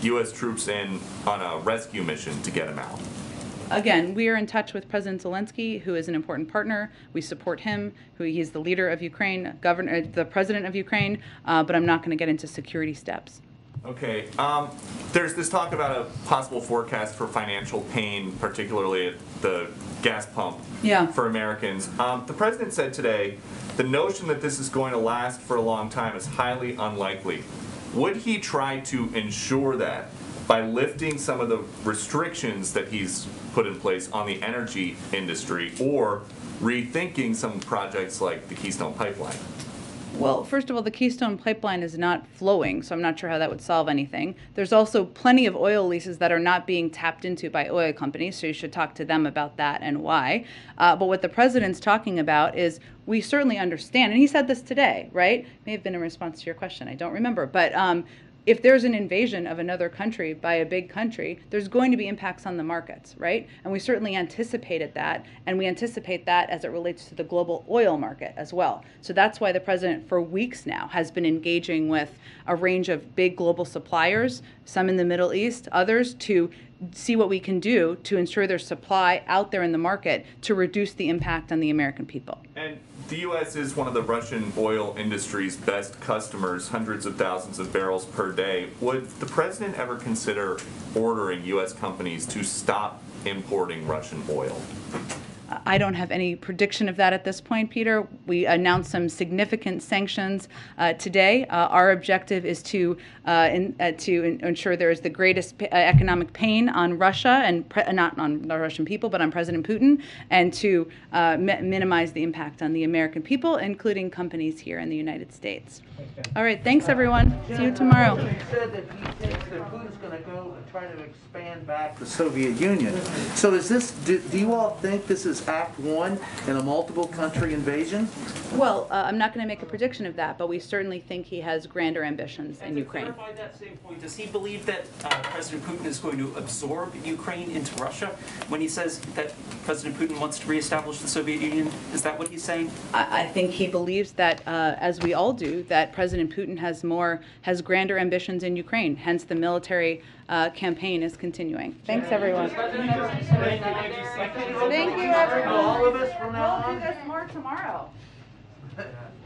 U.S. troops in on a rescue mission to get him out? Again, we are in touch with President Zelensky, who is an important partner. We support him. Who he's the leader of Ukraine, governor, the president of Ukraine. Uh, but I'm not going to get into security steps. Okay. Um, there's this talk about a possible forecast for financial pain, particularly at the gas pump Yeah. for Americans. Um, the president said today the notion that this is going to last for a long time is highly unlikely. Would he try to ensure that by lifting some of the restrictions that he's put in place on the energy industry or rethinking some projects like the Keystone Pipeline? Well, first of all, the Keystone Pipeline is not flowing, so I'm not sure how that would solve anything. There's also plenty of oil leases that are not being tapped into by oil companies, so you should talk to them about that and why. Uh, but what the president's talking about is we certainly understand, and he said this today, right? May have been in response to your question, I don't remember. But um, if there's an invasion of another country by a big country, there's going to be impacts on the markets, right? And we certainly anticipated that, and we anticipate that as it relates to the global oil market as well. So that's why the president, for weeks now, has been engaging with a range of big global suppliers, some in the Middle East, others, to see what we can do to ensure there's supply out there in the market to reduce the impact on the American people. And the U.S. is one of the Russian oil industry's best customers, hundreds of thousands of barrels per day. Would the president ever consider ordering U.S. companies to stop importing Russian oil? I don't have any prediction of that at this point, Peter. We announced some significant sanctions uh, today. Uh, our objective is to uh, in, uh, to in- ensure there is the greatest p- uh, economic pain on Russia and pre- uh, not on the Russian people, but on President Putin, and to uh, mi- minimize the impact on the American people, including companies here in the United States. All right, thanks everyone. See you tomorrow. He said that he thinks that Putin's gonna go and try to expand back the Soviet Union. So is this, do, do you all think this is Act One in a multiple country invasion? Well, uh, I'm not going to make a prediction of that, but we certainly think he has grander ambitions in And to Ukraine. clarify that same point, does he believe that uh, President Putin is going to absorb Ukraine into Russia? When he says that President Putin wants to reestablish the Soviet Union, is that what he's saying? I, I think he believes that, uh, as we all do, that President Putin has more, has grander ambitions in Ukraine. Hence, the military uh, campaign is continuing. Thanks, everyone. Thank you, everyone. All of us from now We'll do this more tomorrow.